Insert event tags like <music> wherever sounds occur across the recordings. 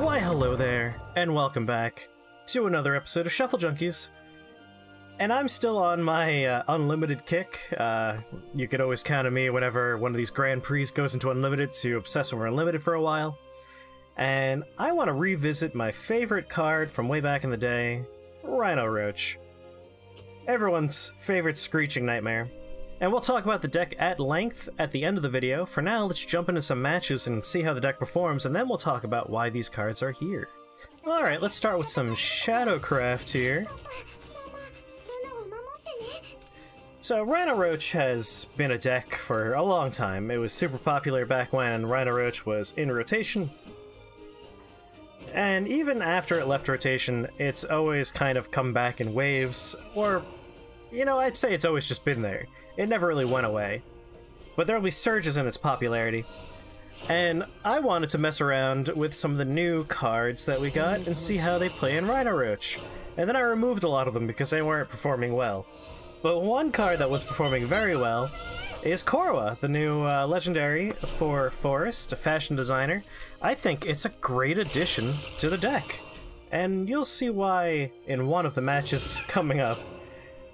Why, hello there, and welcome back to another episode of Shuffle Junkies. And I'm still on my uh, unlimited kick. Uh, you could always count on me whenever one of these Grand Prix goes into unlimited to obsess over unlimited for a while. And I want to revisit my favorite card from way back in the day, Rhino Roach. Everyone's favorite screeching nightmare. And we'll talk about the deck at length at the end of the video. For now, let's jump into some matches and see how the deck performs, and then we'll talk about why these cards are here. Alright, let's start with some Shadowcraft here. So, Rhino Roach has been a deck for a long time. It was super popular back when Rhino Roach was in rotation. And even after it left rotation, it's always kind of come back in waves, or, you know, I'd say it's always just been there. It never really went away. But there will be surges in its popularity. And I wanted to mess around with some of the new cards that we got and see how they play in Rhino Roach. And then I removed a lot of them because they weren't performing well. But one card that was performing very well is Korwa, the new uh, legendary for Forest, a fashion designer. I think it's a great addition to the deck. And you'll see why in one of the matches coming up.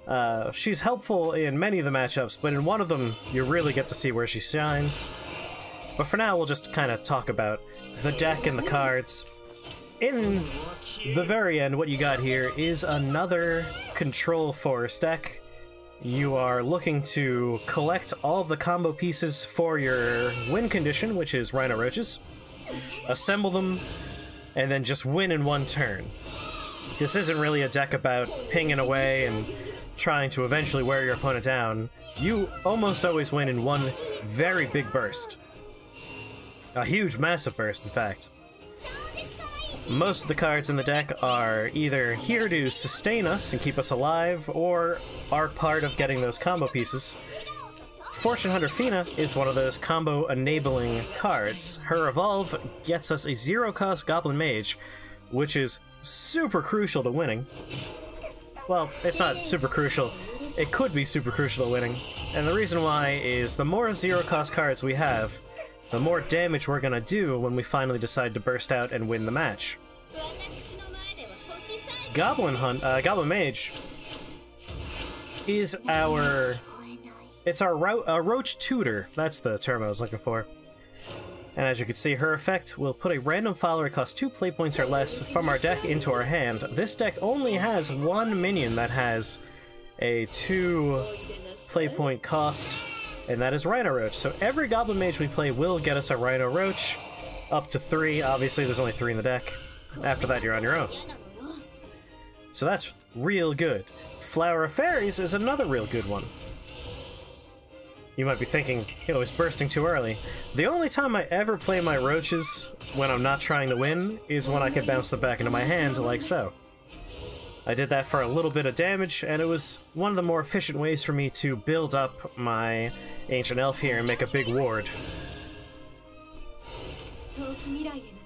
Uh, she's helpful in many of the matchups, but in one of them, you really get to see where she shines. But for now, we'll just kind of talk about the deck and the cards. In the very end, what you got here is another Control Forest deck. You are looking to collect all the combo pieces for your win condition, which is Rhino Roaches, assemble them, and then just win in one turn. This isn't really a deck about pinging away and trying to eventually wear your opponent down, you almost always win in one very big burst. A huge, massive burst, in fact. Most of the cards in the deck are either here to sustain us and keep us alive, or are part of getting those combo pieces. Fortune Hunter Fina is one of those combo enabling cards. Her Evolve gets us a zero cost Goblin Mage, which is super crucial to winning. Well, it's not super crucial. It could be super crucial to winning. And the reason why is the more zero cost cards we have, the more damage we're gonna do when we finally decide to burst out and win the match. Goblin Hunt, uh, Goblin Mage is our, it's our ro uh, Roach Tutor. That's the term I was looking for. And as you can see, her effect will put a random follower cost 2 play points or less from our deck into our hand. This deck only has one minion that has a 2 play point cost, and that is Rhino Roach. So every Goblin Mage we play will get us a Rhino Roach, up to 3. Obviously, there's only 3 in the deck. After that, you're on your own. So that's real good. Flower of Fairies is another real good one. You might be thinking, know, it's bursting too early. The only time I ever play my roaches when I'm not trying to win is when I can bounce them back into my hand, like so. I did that for a little bit of damage, and it was one of the more efficient ways for me to build up my Ancient Elf here and make a big ward.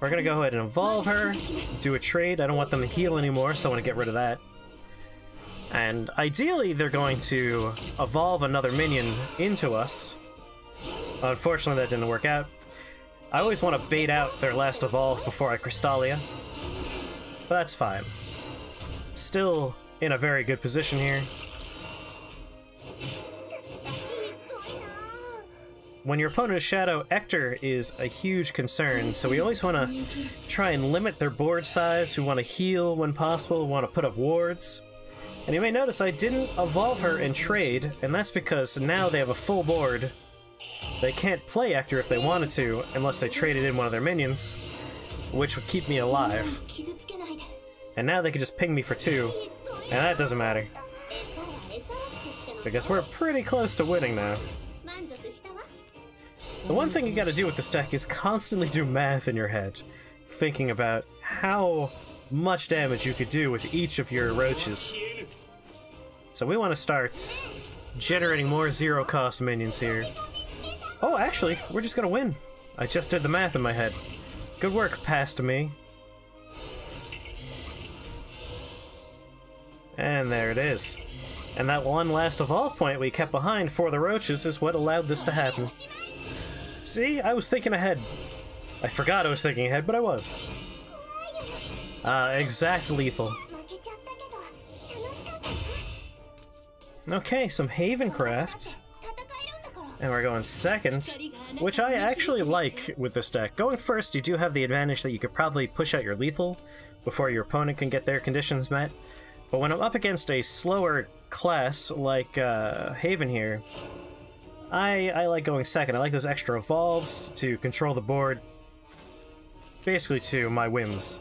We're gonna go ahead and evolve her, do a trade. I don't want them to heal anymore, so I want to get rid of that. And ideally, they're going to evolve another minion into us. Unfortunately, that didn't work out. I always want to bait out their last evolve before I Crystallia. But that's fine. Still in a very good position here. When your opponent is Shadow, Ector is a huge concern, so we always want to try and limit their board size. We want to heal when possible, we want to put up wards. And you may notice I didn't evolve her and trade, and that's because now they have a full board. They can't play Ector if they wanted to, unless they traded in one of their minions, which would keep me alive. And now they can just ping me for two, and that doesn't matter. Because we're pretty close to winning now. The one thing you gotta do with this deck is constantly do math in your head, thinking about how much damage you could do with each of your roaches. So we want to start generating more zero-cost minions here. Oh, actually, we're just gonna win. I just did the math in my head. Good work, past me. And there it is. And that one last evolve point we kept behind for the roaches is what allowed this to happen. See, I was thinking ahead. I forgot I was thinking ahead, but I was. Uh, exact lethal. Okay, some Havencraft. And we're going second, which I actually like with this deck. Going first, you do have the advantage that you could probably push out your lethal before your opponent can get their conditions met. But when I'm up against a slower class like uh, Haven here, I, I like going second. I like those extra evolves to control the board, basically to my whims.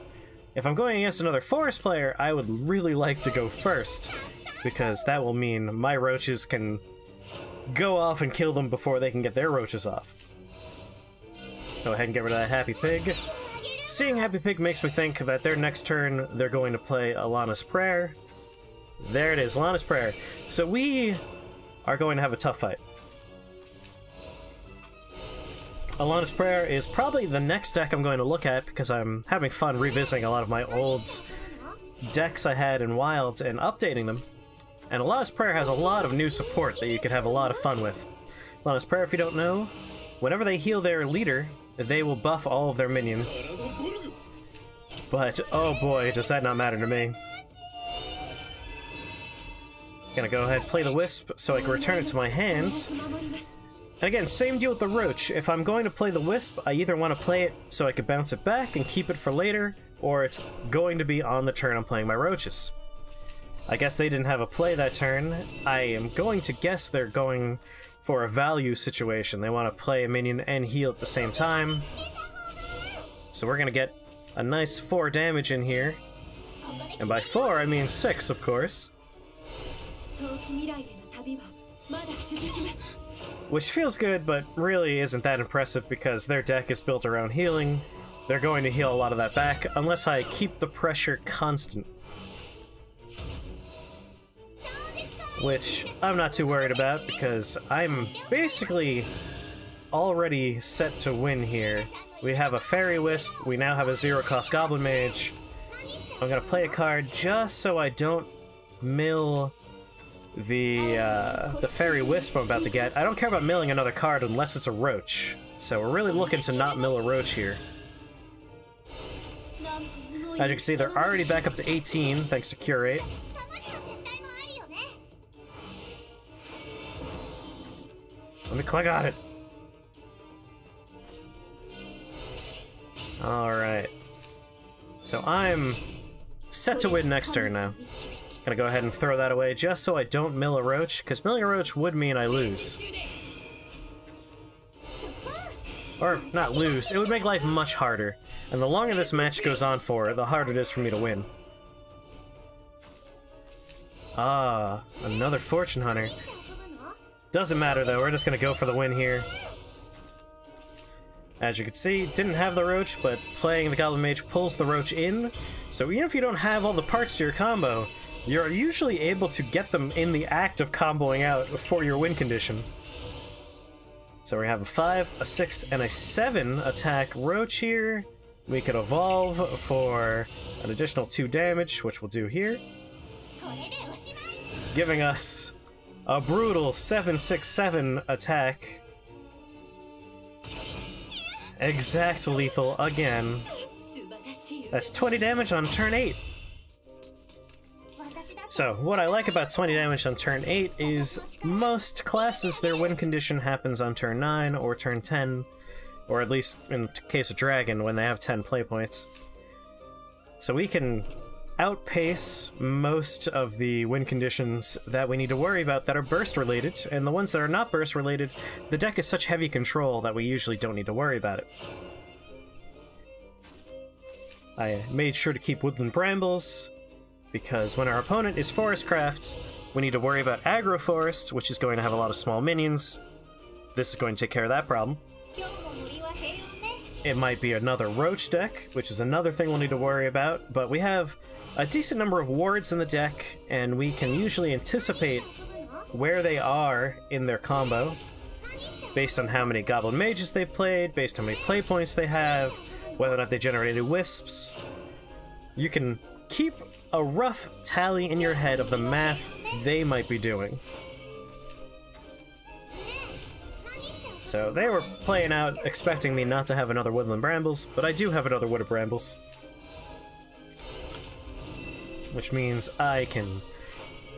If I'm going against another forest player, I would really like to go first, because that will mean my roaches can go off and kill them before they can get their roaches off. Go ahead and get rid of that Happy Pig. Seeing Happy Pig makes me think that their next turn they're going to play Elana's Prayer. There it is, Elana's Prayer. So we are going to have a tough fight. Elana's Prayer is probably the next deck I'm going to look at because I'm having fun revisiting a lot of my old decks I had in Wilds and updating them. And Elana's Prayer has a lot of new support that you could have a lot of fun with. Elana's Prayer, if you don't know, whenever they heal their leader, they will buff all of their minions. But, oh boy, does that not matter to me. Gonna go ahead play the Wisp so I can return it to my hand. And again, same deal with the Roach. If I'm going to play the Wisp, I either want to play it so I can bounce it back and keep it for later, or it's going to be on the turn I'm playing my Roaches. I guess they didn't have a play that turn. I am going to guess they're going for a value situation. They want to play a minion and heal at the same time. So we're going to get a nice 4 damage in here. And by 4, I mean 6, of course. Which feels good, but really isn't that impressive because their deck is built around healing. They're going to heal a lot of that back unless I keep the pressure constant. Which I'm not too worried about because I'm basically already set to win here. We have a Fairy Wisp, we now have a zero cost Goblin Mage. I'm gonna play a card just so I don't mill the uh, the fairy wisp I'm about to get. I don't care about milling another card unless it's a roach. So we're really looking to not mill a roach here. As you can see, they're already back up to 18 thanks to Curate. Let me click on it. Alright. So I'm set to win next turn now. Gonna go ahead and throw that away just so I don't mill a roach, because milling a roach would mean I lose. Or, not lose, it would make life much harder. And the longer this match goes on for, the harder it is for me to win. Ah, another fortune hunter. Doesn't matter though, we're just gonna go for the win here. As you can see, didn't have the roach, but playing the Goblin Mage pulls the roach in. So even if you don't have all the parts to your combo, you're usually able to get them in the act of comboing out for your win condition. So we have a 5, a 6, and a 7 attack Roach here. We could evolve for an additional 2 damage, which we'll do here. Giving us a brutal 767 attack. Exact lethal again. That's 20 damage on turn 8. So, what I like about 20 damage on turn 8 is most classes their win condition happens on turn 9 or turn 10, or at least in case of Dragon when they have 10 play points. So we can outpace most of the win conditions that we need to worry about that are burst related, and the ones that are not burst related, the deck is such heavy control that we usually don't need to worry about it. I made sure to keep Woodland Brambles, because when our opponent is Forest Craft, we need to worry about Agro Forest, which is going to have a lot of small minions. This is going to take care of that problem. It might be another Roach deck, which is another thing we'll need to worry about, but we have a decent number of wards in the deck, and we can usually anticipate where they are in their combo based on how many Goblin Mages they played, based on how many play points they have, whether or not they generated Wisps. You can keep a rough tally in your head of the math they might be doing. So they were playing out expecting me not to have another Woodland Brambles, but I do have another Wood of Brambles. which means I can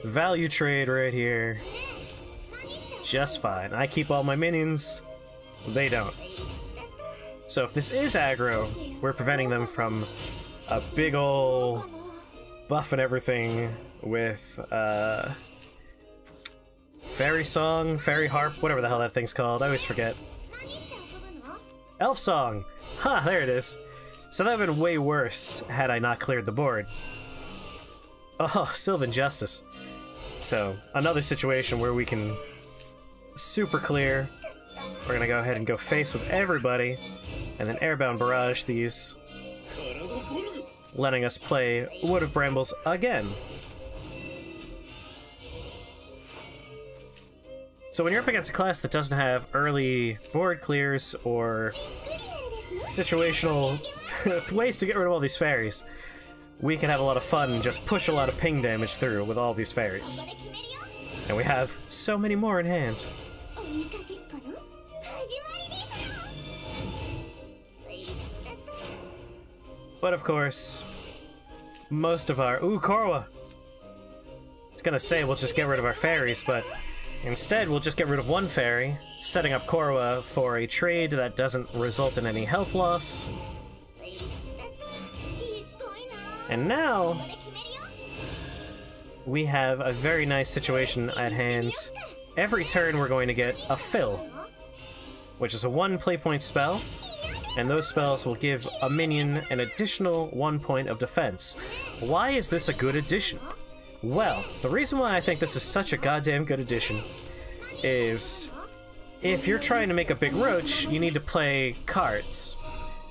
value trade right here just fine. I keep all my minions, they don't. So if this is aggro, we're preventing them from a big ol' buff and everything with uh, Fairy Song, Fairy Harp, whatever the hell that thing's called. I always forget. Elf Song! Ha, huh, there it is. So that would have been way worse had I not cleared the board. Oh, Sylvan Justice. So, another situation where we can super clear. We're gonna go ahead and go face with everybody, and then Airbound Barrage these, letting us play Wood of Brambles again. So when you're up against a class that doesn't have early board clears or situational <laughs> ways to get rid of all these fairies, we can have a lot of fun and just push a lot of ping damage through with all these fairies. And we have so many more in hand. But of course, most of our... Ooh, Korwa! I was gonna say we'll just get rid of our fairies, but instead we'll just get rid of one fairy, setting up Korwa for a trade that doesn't result in any health loss. And now, we have a very nice situation at hand. Every turn we're going to get a fill, which is a one play point spell, and those spells will give a minion an additional one point of defense. Why is this a good addition? Well, the reason why I think this is such a goddamn good addition is if you're trying to make a big roach, you need to play cards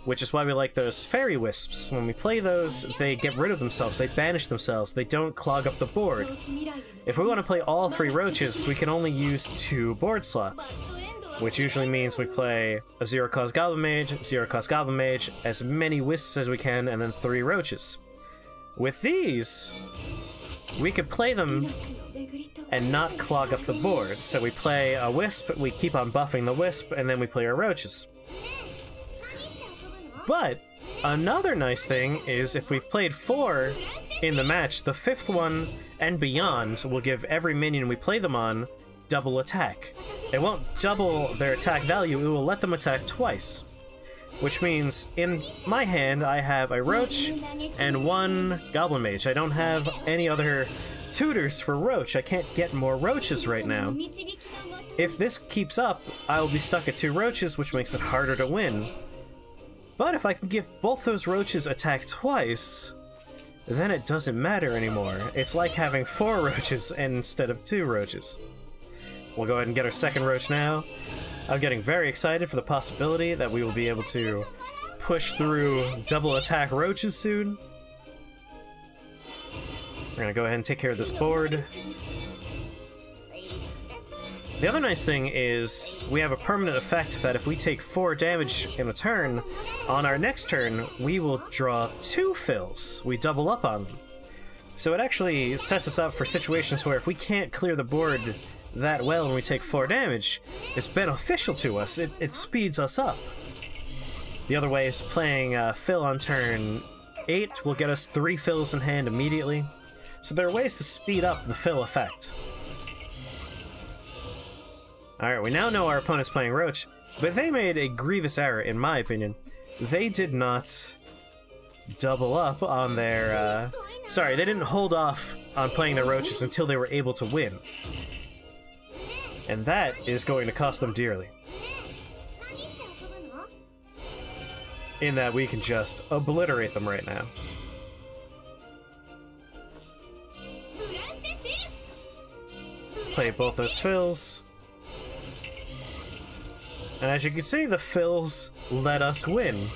which is why we like those fairy wisps. When we play those, they get rid of themselves, they banish themselves, they don't clog up the board. If we want to play all three roaches, we can only use two board slots, which usually means we play a zero cost goblin mage, zero cost goblin mage, as many wisps as we can, and then three roaches. With these, we could play them and not clog up the board. So we play a wisp, we keep on buffing the wisp, and then we play our roaches. But another nice thing is if we've played four in the match, the fifth one and beyond will give every minion we play them on double attack. It won't double their attack value, it will let them attack twice. Which means, in my hand, I have a Roach and one Goblin Mage. I don't have any other tutors for Roach. I can't get more Roaches right now. If this keeps up, I'll be stuck at two Roaches, which makes it harder to win. But if I can give both those roaches attack twice, then it doesn't matter anymore. It's like having four <laughs> roaches instead of two roaches. We'll go ahead and get our second roach now. I'm getting very excited for the possibility that we will be able to push through double attack roaches soon. We're gonna go ahead and take care of this board. The other nice thing is we have a permanent effect that if we take 4 damage in a turn, on our next turn we will draw 2 fills. We double up on them. So it actually sets us up for situations where if we can't clear the board that well when we take 4 damage, it's beneficial to us. It, it speeds us up. The other way is playing uh, fill on turn 8 will get us 3 fills in hand immediately. So there are ways to speed up the fill effect. Alright, we now know our opponent's playing Roach, but they made a grievous error, in my opinion. They did not double up on their, uh... Sorry, they didn't hold off on playing their Roaches until they were able to win. And that is going to cost them dearly. In that we can just obliterate them right now. Play both those fills. And as you can see, the fills let us win.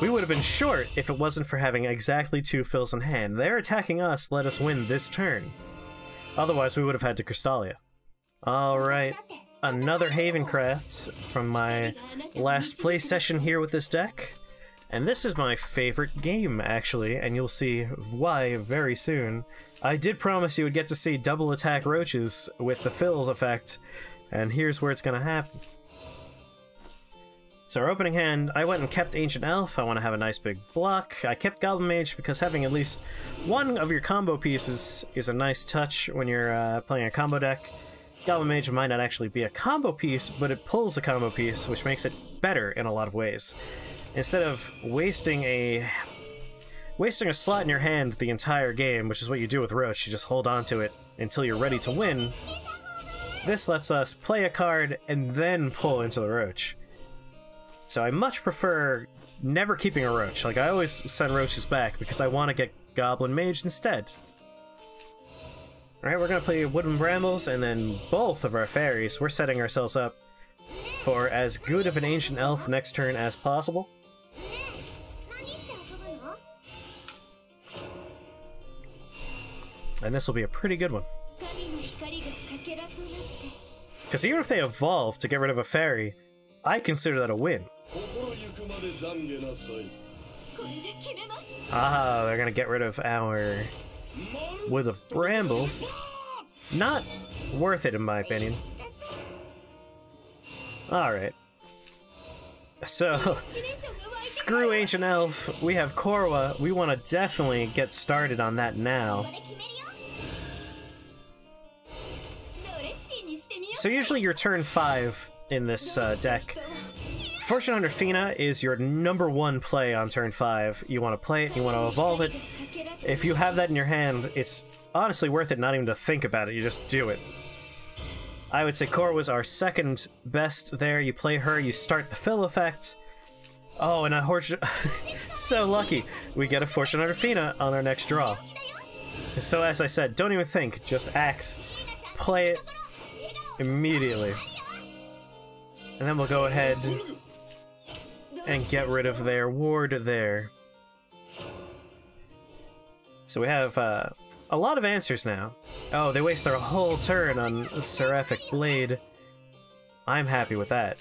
We would have been short if it wasn't for having exactly two fills in hand. Their attacking us let us win this turn. Otherwise, we would have had to Crystallia. Alright, another Havencraft from my last play session here with this deck. And this is my favorite game, actually, and you'll see why very soon. I did promise you would get to see double attack roaches with the fills effect, and here's where it's gonna happen. So our opening hand, I went and kept Ancient Elf. I want to have a nice big block. I kept Goblin Mage because having at least one of your combo pieces is a nice touch when you're uh, playing a combo deck. Goblin Mage might not actually be a combo piece, but it pulls a combo piece, which makes it better in a lot of ways. Instead of wasting a wasting a slot in your hand the entire game, which is what you do with Roach, you just hold on to it until you're ready to win. This lets us play a card and then pull into the Roach. So I much prefer never keeping a roach. Like, I always send roaches back because I want to get Goblin Mage instead. Alright, we're going to play Wood of Brambles, and then both of our fairies, we're setting ourselves up for as good of an Ancient Elf next turn as possible. And this will be a pretty good one. Because even if they evolve to get rid of a fairy, I consider that a win. Ah, they're gonna get rid of our Wood of Brambles. Not worth it in my opinion. Alright. So screw Ancient Elf, we have Korwa, we wanna definitely get started on that now. So usually your turn five in this uh, deck Fortune Hunter Fina is your number one play on turn five. You want to play it, you want to evolve it. If you have that in your hand, it's honestly worth it not even to think about it, you just do it. I would say Korwa was our second best there. You play her, you start the fill effect. Oh, and a fortune. <laughs> so lucky. We get a Fortune Hunter Fina on our next draw. So, as I said, don't even think, just act. Play it immediately. And then we'll go ahead and get rid of their ward there. So we have uh, a lot of answers now. Oh, they waste their whole turn on Seraphic Blade. I'm happy with that.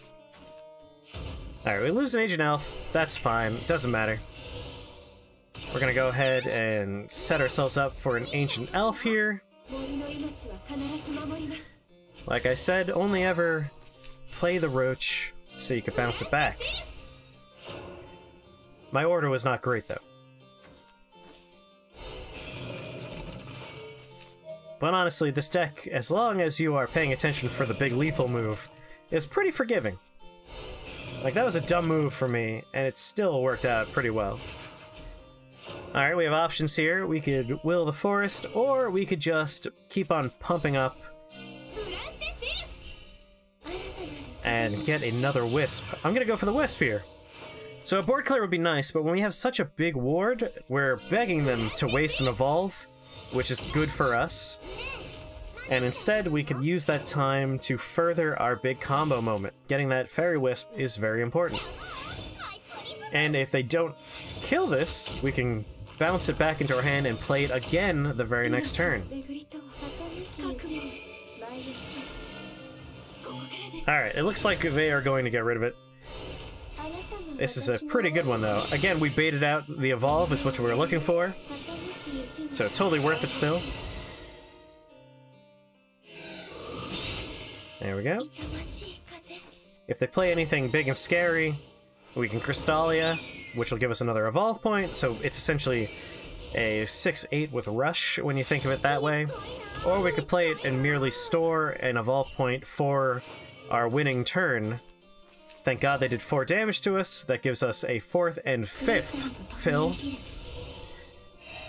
Alright, we lose an Ancient Elf. That's fine. Doesn't matter. We're gonna go ahead and set ourselves up for an Ancient Elf here. Like I said, only ever play the Roach so you can bounce it back. My order was not great, though. But honestly, this deck, as long as you are paying attention for the big lethal move, is pretty forgiving. Like, that was a dumb move for me, and it still worked out pretty well. Alright, we have options here. We could will the forest, or we could just keep on pumping up and get another wisp. I'm gonna go for the wisp here. So a board clear would be nice, but when we have such a big ward, we're begging them to waste and evolve, which is good for us. And instead, we could use that time to further our big combo moment. Getting that Fairy Wisp is very important. And if they don't kill this, we can bounce it back into our hand and play it again the very next turn. Alright, it looks like they are going to get rid of it. This is a pretty good one, though. Again, we baited out the Evolve, is what we were looking for. So totally worth it still. There we go. If they play anything big and scary, we can Crystalia, which will give us another Evolve point, so it's essentially a 6-8 with Rush when you think of it that way. Or we could play it and merely store an Evolve point for our winning turn, Thank god they did 4 damage to us. That gives us a 4th and 5th fill.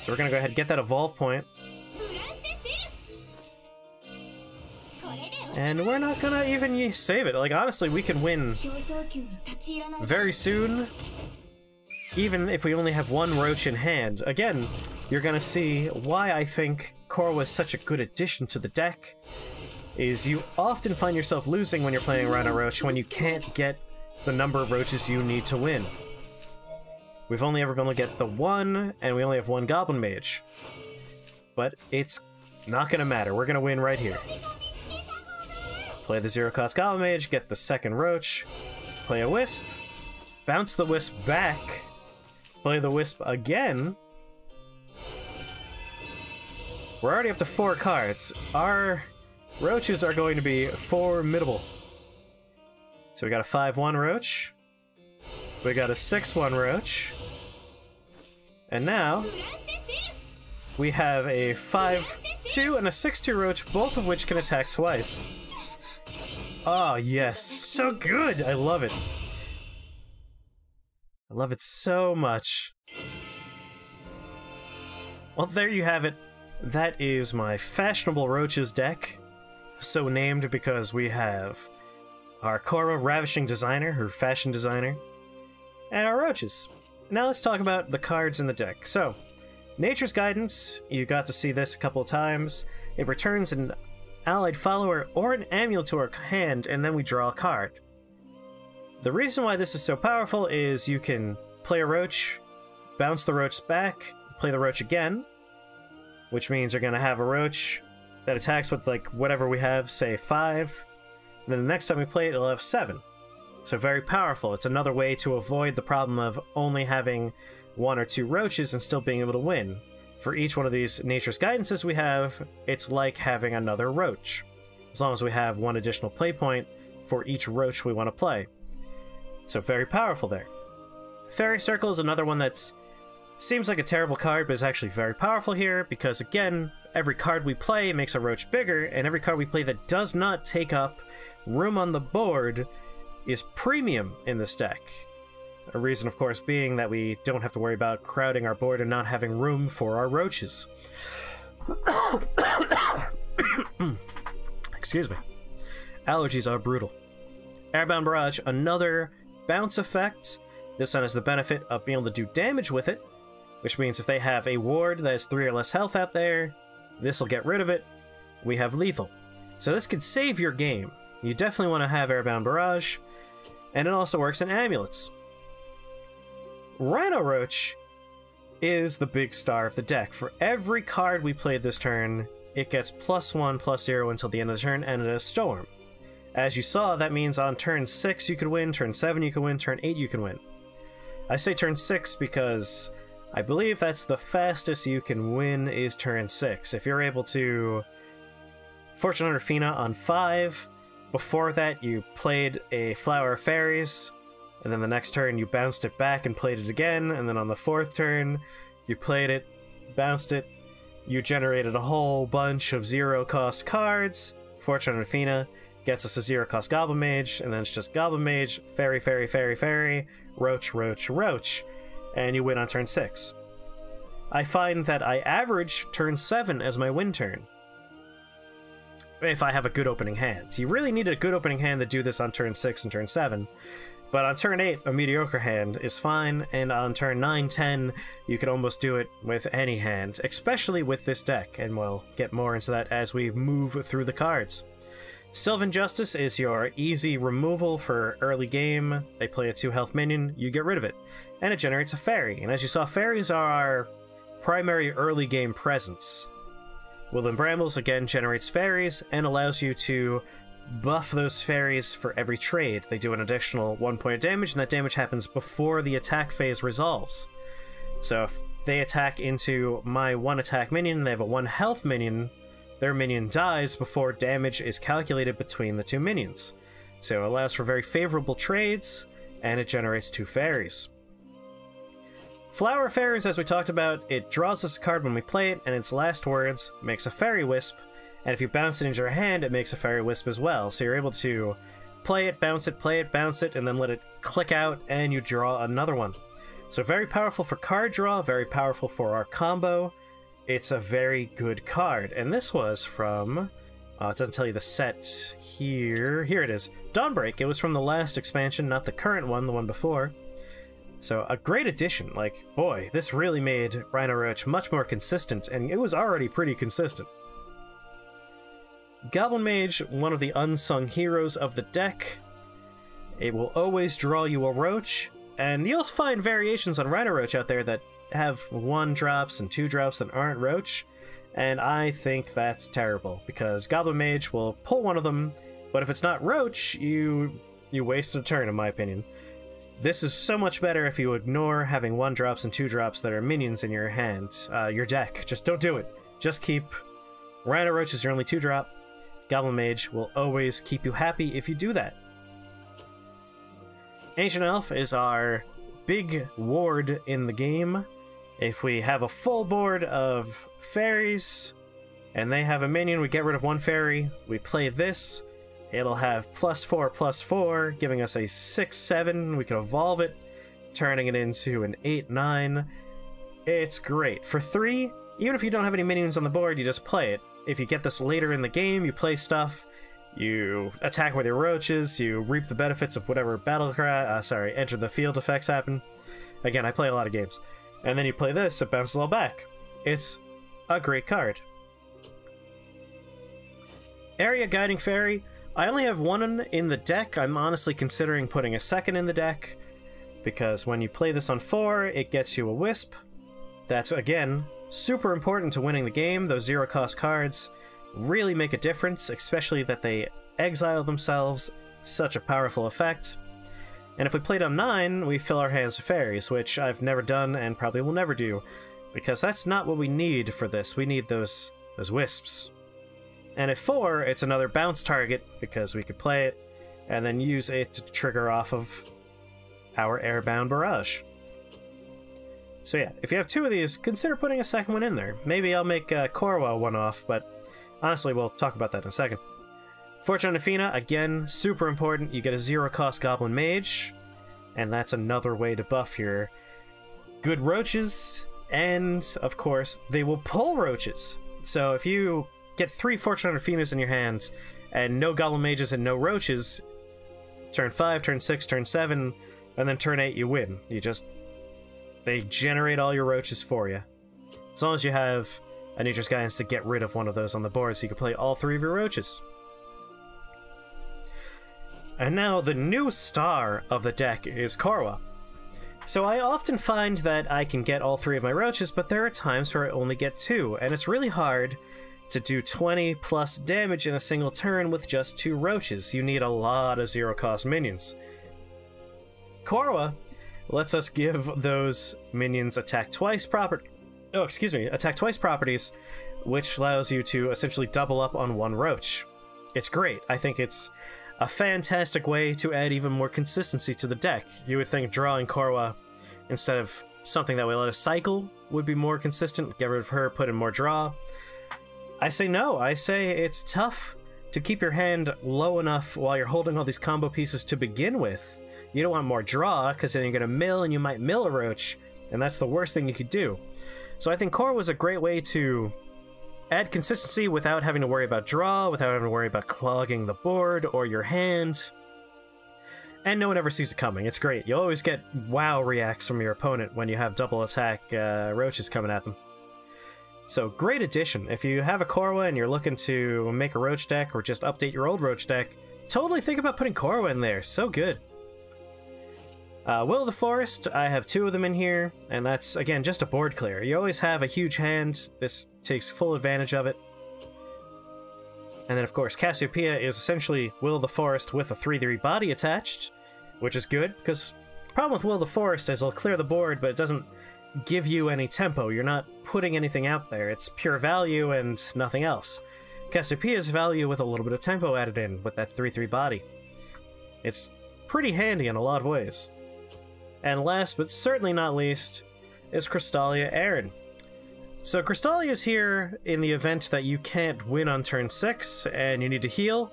So we're gonna go ahead and get that evolve point. And we're not gonna even save it. Like, honestly, we can win very soon. Even if we only have one roach in hand. Again, you're gonna see why I think Korwa's such a good addition to the deck. Is you often find yourself losing when you're playing Rhino Roach when you can't get the number of roaches you need to win. We've only ever been able to get the one, and we only have one Goblin Mage. But it's not gonna matter. We're gonna win right here. Play the zero cost Goblin Mage, get the second Roach, play a Wisp, bounce the Wisp back, play the Wisp again. We're already up to four cards. Our Roaches are going to be formidable. So we got a 5 1 Roach. We got a 6-1 Roach. And now, we have a 5-2 and a 6-2 Roach, both of which can attack twice. Oh, yes. So good! I love it. I love it so much. Well, there you have it. That is my Fashionable Roaches deck. So named because we have our Korwa Ravishing Designer, her fashion designer, and our Roaches. Now let's talk about the cards in the deck. So, Nature's Guidance, you got to see this a couple times. It returns an allied follower or an amulet to our hand, and then we draw a card. The reason why this is so powerful is you can play a roach, bounce the roach back, play the roach again, which means you're going to have a roach that attacks with like whatever we have, say 5. And then the next time we play it, it'll have 7. So very powerful. It's another way to avoid the problem of only having one or two roaches and still being able to win. For each one of these nature's guidances we have, it's like having another roach. As long as we have one additional play point for each roach we want to play. So very powerful there. Fairy Circle is another one that's seems like a terrible card, but it's actually very powerful here because again, every card we play makes a roach bigger, and every card we play that does not take up room on the board is premium in this deck. A reason, of course, being that we don't have to worry about crowding our board and not having room for our roaches. <coughs> Excuse me. Allergies are brutal. Airbound Barrage, another bounce effect. This one has the benefit of being able to do damage with it, which means if they have a ward that has 3 or less health out there, this will get rid of it. We have lethal. So this could save your game. You definitely want to have Airbound Barrage, and it also works in amulets. Rhino Roach is the big star of the deck. For every card we played this turn, it gets plus 1, plus 0 until the end of the turn, and it has Storm. As you saw, that means on turn 6 you could win, turn 7 you can win, turn 8 you can win. I say turn 6 because I believe that's the fastest you can win is turn 6. If you're able to Fortune Hunter Fina on 5, before that you played a Flower of Fairies, and then the next turn you bounced it back and played it again, and then on the fourth turn you played it, bounced it, you generated a whole bunch of zero cost cards. Fortune Hunter Fina gets us a zero cost Goblin Mage, and then it's just Goblin Mage, Fairy, Fairy, Fairy, Fairy, Roach, Roach, Roach, and you win on turn 6. I find that I average turn 7 as my win turn. If I have a good opening hand. You really need a good opening hand to do this on turn 6 and turn 7. But on turn 8, a mediocre hand is fine, and on turn 9, 10, you can almost do it with any hand, especially with this deck, and we'll get more into that as we move through the cards. Sylvan Justice is your easy removal for early game. They play a 2 health minion, you get rid of it. And it generates a fairy. And as you saw, fairies are our primary early game presence. Woodland Brambles again generates fairies and allows you to buff those fairies for every trade. They do an additional one point of damage, and that damage happens before the attack phase resolves. So if they attack into my one attack minion, they have a one health minion, their minion dies before damage is calculated between the two minions. So it allows for very favorable trades, and it generates two fairies. Flower Fairies, as we talked about, it draws us a card when we play it, and its last words makes a Fairy Wisp, and if you bounce it into your hand, it makes a Fairy Wisp as well. So you're able to play it, bounce it, play it, bounce it, and then let it click out, and you draw another one. So very powerful for card draw, very powerful for our combo. It's a very good card. And this was from... Uh, it doesn't tell you the set here. Here it is. Dawnbreak. It was from the last expansion, not the current one, the one before. So a great addition. Like, boy, this really made Rhino Roach much more consistent, and it was already pretty consistent. Goblin Mage, one of the unsung heroes of the deck. It will always draw you a Roach, and you'll find variations on Rhino Roach out there that have one drops and two drops that aren't Roach, and I think that's terrible, because Goblin Mage will pull one of them, but if it's not Roach, you you wasted a turn, in my opinion. This is so much better if you ignore having one drops and two drops that are minions in your hand, uh, your deck. Just don't do it. Just keep Rhino Roach is your only two drop. Goblin Mage will always keep you happy if you do that. Ancient Elf is our big ward in the game. If we have a full board of fairies and they have a minion, we get rid of one fairy, we play this, it'll have plus four, plus four, giving us a six, seven. We can evolve it, turning it into an eight, nine. It's great. For three, even if you don't have any minions on the board, you just play it. If you get this later in the game, you play stuff, you attack with your roaches, you reap the benefits of whatever battle cry, uh, sorry, enter the field effects happen. Again, I play a lot of games. And then you play this, it bounces all back. It's a great card. Aria, Guiding Fairy. I only have one in the deck. I'm honestly considering putting a second in the deck because when you play this on four, it gets you a Wisp. That's, again, super important to winning the game. Those zero cost cards really make a difference, especially that they exile themselves. Such a powerful effect. And if we played on 9, we fill our hands with fairies, which I've never done and probably will never do, because that's not what we need for this. We need those those wisps. And at 4, it's another bounce target, because we could play it, and then use it to trigger off of our airbound barrage. So yeah, if you have two of these, consider putting a second one in there. Maybe I'll make a Korwa one off, but honestly, we'll talk about that in a second. Fortune Fina, again, super important. You get a zero cost Goblin Mage, and that's another way to buff your good roaches, and of course, they will pull roaches. So if you get three Fortune Finas in your hands, and no Goblin Mages and no roaches, turn 5, turn 6, turn 7, and then turn 8, you win. You just. They generate all your roaches for you. As long as you have a Nature's Guidance to get rid of one of those on the board, so you can play all three of your roaches. And now the new star of the deck is Korwa. So I often find that I can get all three of my roaches, but there are times where I only get two, and it's really hard to do 20 plus damage in a single turn with just two roaches. You need a lot of zero cost minions. Korwa lets us give those minions attack twice property. Oh, excuse me, attack twice properties, which allows you to essentially double up on one roach. It's great. I think it's a fantastic way to add even more consistency to the deck. You would think drawing Korwa instead of something that we let us cycle would be more consistent. Get rid of her, put in more draw. I say no. I say it's tough to keep your hand low enough while you're holding all these combo pieces to begin with. You don't want more draw, because then you're going to mill and you might mill a roach, and that's the worst thing you could do. So I think Korwa's a great way to add consistency without having to worry about draw, without having to worry about clogging the board or your hand. And no one ever sees it coming. It's great. You'll always get wow reacts from your opponent when you have double attack uh, roaches coming at them. So, great addition. If you have a Korwa and you're looking to make a roach deck or just update your old roach deck, totally think about putting Korwa in there. So good. Uh, Will of the Forest, I have two of them in here, and that's, again, just a board clear. You always have a huge hand. This takes full advantage of it. And then, of course, Cassiopeia is essentially Will of the Forest with a 3-3 body attached, which is good, because problem with Will of the Forest is it'll clear the board, but it doesn't give you any tempo. You're not putting anything out there. It's pure value and nothing else. Cassiopeia's value with a little bit of tempo added in with that 3-3 body. It's pretty handy in a lot of ways. And last but certainly not least is Crystallia Aaron. So Crystallia is here in the event that you can't win on turn 6 and you need to heal.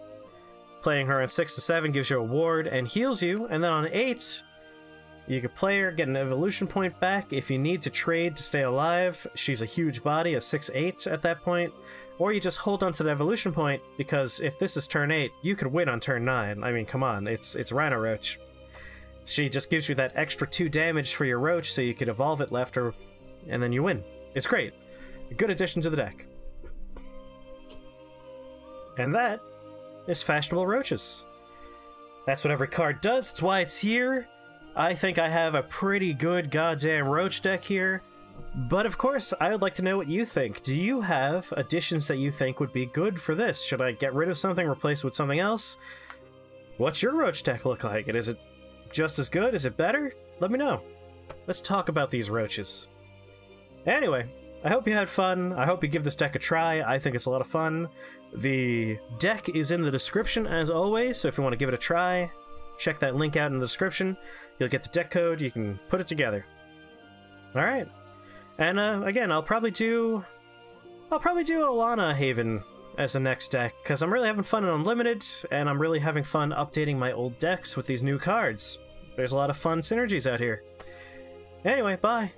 Playing her on 6 to 7 gives you a ward and heals you, and then on 8, you can play her, get an evolution point back if you need to trade to stay alive. She's a huge body, a 6-8 at that point. Or you just hold on to the evolution point, because if this is turn 8, you could win on turn 9. I mean, come on, it's it's Rhino Roach. She just gives you that extra 2 damage for your Roach so you could evolve it left or... and then you win. It's great. A good addition to the deck. And that is Fashionable Roaches. That's what every card does, it's why it's here. I think I have a pretty good goddamn Roach deck here. But of course, I would like to know what you think. Do you have additions that you think would be good for this? Should I get rid of something, replace it with something else? What's your Roach deck look like? And is it just as good? Is it better? Let me know. Let's talk about these roaches. Anyway, I hope you had fun. I hope you give this deck a try. I think it's a lot of fun. The deck is in the description as always, so if you want to give it a try, check that link out in the description. You'll get the deck code, you can put it together. Alright. And uh, again, I'll probably do... I'll probably do Elana Haven as the next deck, because I'm really having fun in Unlimited, and I'm really having fun updating my old decks with these new cards. There's a lot of fun synergies out here. Anyway, bye.